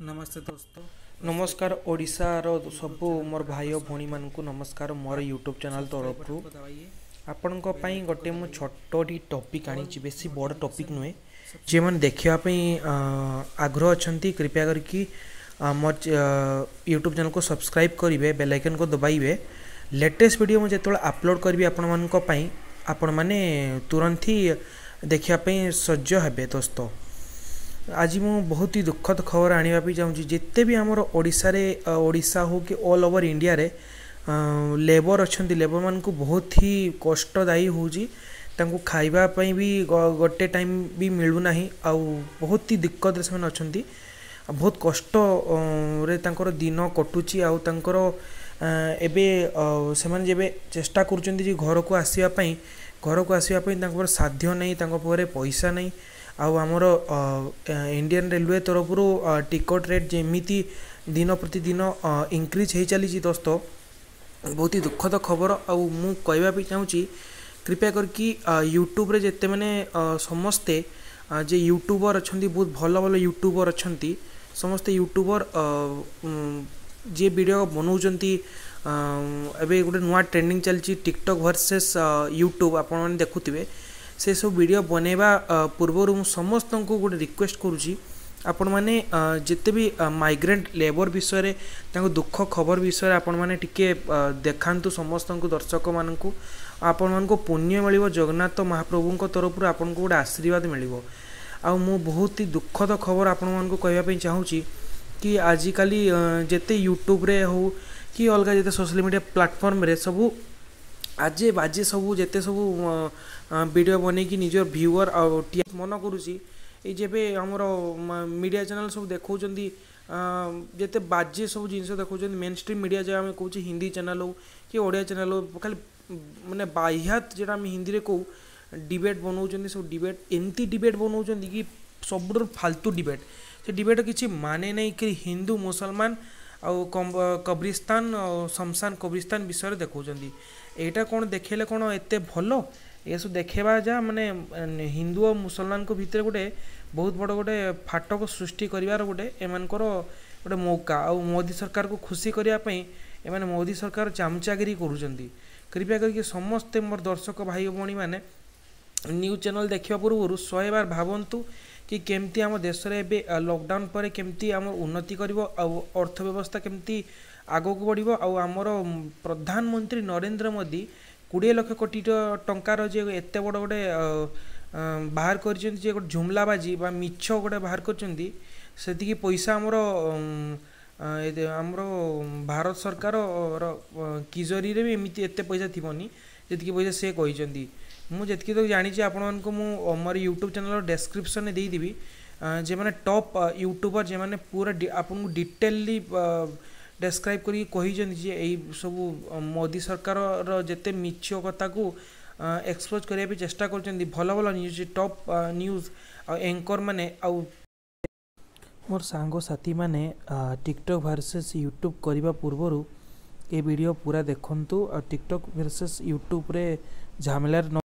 नमस्ते दोस्तों नमस्कार ओडार सब मोर भाई भी मानक नमस्कार मोर यूट्यूब चेल तरफ आपण गोटे मुझे छोटी टपिक आनी बेस बड़ टपिक नुहे जे मैंने देखापी आग्रह अच्छा कृपया कर मो यूट्यूब चेल को सब्सक्राइब करेंगे बेलैकन को दबाइए लेटेस्ट भिड मुझे जो अपलोड करी आपण मानी तुरंत ही देखापी सज्ज हे दोस्तों ଆଜି ମୁଁ ବହୁତ ହି ଦୁଃଖଦ ଖବର ଆଣିବା ପାଇଁ ଚାହୁଁଛି ଯେତେ ବି ଆମର ଓଡ଼ିଶାରେ ଓଡ଼ିଶା ହେଉ କି ଅଲ୍ ଓଭର୍ ଇଣ୍ଡିଆରେ ଲେବର୍ ଅଛନ୍ତି ଲେବର୍ମାନଙ୍କୁ ବହୁତ ହି କଷ୍ଟଦାୟୀ ହେଉଛି ତାଙ୍କୁ ଖାଇବା ପାଇଁ ବି ଗୋଟେ ଟାଇମ୍ ବି ମିଳୁନାହିଁ ଆଉ ବହୁତ ହି ଦିକ୍କତରେ ସେମାନେ ଅଛନ୍ତି ବହୁତ କଷ୍ଟରେ ତାଙ୍କର ଦିନ କଟୁଛି ଆଉ ତାଙ୍କର ଏବେ ସେମାନେ ଯେବେ ଚେଷ୍ଟା କରୁଛନ୍ତି ଯେ ଘରକୁ ଆସିବା ପାଇଁ ଘରକୁ ଆସିବା ପାଇଁ ତାଙ୍କ ପାଖରେ ସାଧ୍ୟ ନାହିଁ ତାଙ୍କ ପାଖରେ ପଇସା ନାହିଁ ଆଉ ଆମର ଇଣ୍ଡିଆନ୍ ରେଲୱେ ତରଫରୁ ଟିକଟ ରେଟ୍ ଯେମିତି ଦିନ ପ୍ରତିଦିନ ଇନକ୍ରିଜ୍ ହେଇଚାଲିଛି ଦୋସ୍ତ ବହୁତ ହି ଦୁଃଖଦ ଖବର ଆଉ ମୁଁ କହିବା ପାଇଁ ଚାହୁଁଛି କୃପା କରିକି ୟୁଟ୍ୟୁବରେ ଯେତେମାନେ ସମସ୍ତେ ଯେ ୟୁଟ୍ୟୁବର ଅଛନ୍ତି ବହୁତ ଭଲ ଭଲ ୟୁଟ୍ୟୁବର ଅଛନ୍ତି ସମସ୍ତେ ୟୁଟ୍ୟୁବର ଯିଏ ଭିଡ଼ିଓ ବନାଉଛନ୍ତି ଏବେ ଗୋଟେ ନୂଆ ଟ୍ରେଣ୍ଡିଂ ଚାଲିଛି ଟିକ୍ଟକ୍ ଭର୍ସେସ୍ ୟୁଟ୍ୟୁବ୍ ଆପଣମାନେ ଦେଖୁଥିବେ ସେସବୁ ଭିଡ଼ିଓ ବନେଇବା ପୂର୍ବରୁ ମୁଁ ସମସ୍ତଙ୍କୁ ଗୋଟେ ରିକ୍ୱେଷ୍ଟ କରୁଛି ଆପଣମାନେ ଯେତେ ବି ମାଇଗ୍ରାଣ୍ଟ ଲେବର ବିଷୟରେ ତାଙ୍କ ଦୁଃଖ ଖବର ବିଷୟରେ ଆପଣମାନେ ଟିକେ ଦେଖାନ୍ତୁ ସମସ୍ତଙ୍କୁ ଦର୍ଶକମାନଙ୍କୁ ଆପଣମାନଙ୍କୁ ପୁଣ୍ୟ ମିଳିବ ଜଗନ୍ନାଥ ମହାପ୍ରଭୁଙ୍କ ତରଫରୁ ଆପଣଙ୍କୁ ଗୋଟେ ଆଶୀର୍ବାଦ ମିଳିବ ଆଉ ମୁଁ ବହୁତ ହି ଦୁଃଖଦ ଖବର ଆପଣମାନଙ୍କୁ କହିବା ପାଇଁ ଚାହୁଁଛି କି ଆଜିକାଲି ଯେତେ ୟୁଟ୍ୟୁବରେ ହେଉ କି ଅଲଗା ଯେତେ ସୋସିଆଲ ମିଡ଼ିଆ ପ୍ଲାଟଫର୍ମରେ ସବୁ ଆଜେ ବାଜେ ସବୁ ଯେତେ ସବୁ ଭିଡ଼ିଓ ବନେଇକି ନିଜ ଭ୍ୟୁଅର୍ ଆଉ ମନ କରୁଛି ଏଇ ଯେବେ ଆମର ମିଡ଼ିଆ ଚ୍ୟାନେଲ୍ ସବୁ ଦେଖାଉଛନ୍ତି ଯେତେ ବାଜେ ସବୁ ଜିନିଷ ଦେଖାଉଛନ୍ତି ମେନ୍ ଷ୍ଟ୍ରିମ୍ ମିଡ଼ିଆ ଯାହା ଆମେ କହୁଛେ ହିନ୍ଦୀ ଚ୍ୟାନେଲ୍ ହଉ କି ଓଡ଼ିଆ ଚ୍ୟାନେଲ୍ ହଉ ଖାଲି ମାନେ ବାହ୍ୟାତ ଯେଉଁଟା ଆମେ ହିନ୍ଦୀରେ କହୁ ଡିବେଟ୍ ବନାଉଛନ୍ତି ସବୁ ଡିବେଟ୍ ଏମିତି ଡିବେଟ୍ ବନାଉଛନ୍ତି କି ସବୁଠାରୁ ଫାଲତୁ ଡିବେଟ୍ ସେ ଡିବେଟ୍ର କିଛି ମାନେ ନାହିଁ କି ହିନ୍ଦୁ ମୁସଲମାନ ଆଉ କବ୍ରିସ୍ତାନ ଶମଶାନ କବ୍ରିସ୍ତାନ ବିଷୟରେ ଦେଖାଉଛନ୍ତି ଏଇଟା କ'ଣ ଦେଖେଇଲେ କ'ଣ ଏତେ ଭଲ ଏସବୁ ଦେଖେଇବା ଯାହା ମାନେ ହିନ୍ଦୁ ଆଉ ମୁସଲମାନଙ୍କ ଭିତରେ ଗୋଟେ ବହୁତ ବଡ଼ ଗୋଟେ ଫାଟକ ସୃଷ୍ଟି କରିବାର ଗୋଟେ ଏମାନଙ୍କର ଗୋଟେ ମୌକା ଆଉ ମୋଦି ସରକାରକୁ ଖୁସି କରିବା ପାଇଁ ଏମାନେ ମୋଦି ସରକାର ଚାମଚାଗିରି କରୁଛନ୍ତି କୃପା କରିକି ସମସ୍ତେ ମୋର ଦର୍ଶକ ଭାଇ ଭଉଣୀମାନେ ନ୍ୟୁଜ୍ ଚ୍ୟାନେଲ୍ ଦେଖିବା ପୂର୍ବରୁ ଶହେ ବାର ଭାବନ୍ତୁ କି କେମିତି ଆମ ଦେଶରେ ଏବେ ଲକଡାଉନ ପରେ କେମିତି ଆମର ଉନ୍ନତି କରିବ ଆଉ ଅର୍ଥବ୍ୟବସ୍ଥା କେମିତି ଆଗକୁ ବଢ଼ିବ ଆଉ ଆମର ପ୍ରଧାନମନ୍ତ୍ରୀ ନରେନ୍ଦ୍ର ମୋଦି କୋଡ଼ିଏ ଲକ୍ଷ କୋଟି ଟଙ୍କାର ଯିଏ ଏତେ ବଡ଼ ଗୋଟେ ବାହାର କରିଛନ୍ତି ଯିଏ ଗୋଟେ ଝୁମଲାବାଜି ବା ମିଛ ଗୋଟେ ବାହାର କରିଛନ୍ତି ସେତିକି ପଇସା ଆମର ଆମର ଭାରତ ସରକାରର କିଜରିରେ ବି ଏମିତି ଏତେ ପଇସା ଥିବନି ଯେତିକି ପଇସା ସେ କହିଛନ୍ତି ମୁଁ ଯେତିକି ତ ଜାଣିଛି ଆପଣମାନଙ୍କୁ ମୁଁ ମୋର ୟୁଟ୍ୟୁବ୍ ଚ୍ୟାନେଲ୍ର ଡେସ୍କ୍ରିପ୍ସନ୍ରେ ଦେଇଦେବି ଯେଉଁମାନେ ଟପ୍ ୟୁଟ୍ୟୁବର୍ ଯେଉଁମାନେ ପୁରା ଆପଣଙ୍କୁ ଡିଟେଲି ଡେସ୍କ୍ରାଇବ୍ କରିକି କହିଛନ୍ତି ଯେ ଏଇ ସବୁ ମୋଦି ସରକାରର ଯେତେ ମିଛ କଥାକୁ ଏକ୍ସପୋଜ୍ କରିବା ପାଇଁ ଚେଷ୍ଟା କରୁଛନ୍ତି ଭଲ ଭଲ ନ୍ୟୁଜ୍ ଟପ୍ ନ୍ୟୁଜ୍ ଆଉ ଏଙ୍କର୍ମାନେ ଆଉ ମୋର ସାଙ୍ଗସାଥିମାନେ ଟିକ୍ଟକ୍ ଭର୍ସେସ୍ ୟୁଟ୍ୟୁବ୍ କରିବା ପୂର୍ବରୁ ଏ ଭିଡ଼ିଓ ପୁରା ଦେଖନ୍ତୁ ଆଉ ଟିକ୍ଟକ୍ ଭର୍ସେସ୍ ୟୁଟ୍ୟୁବ୍ରେ ଝାମେଲାରେ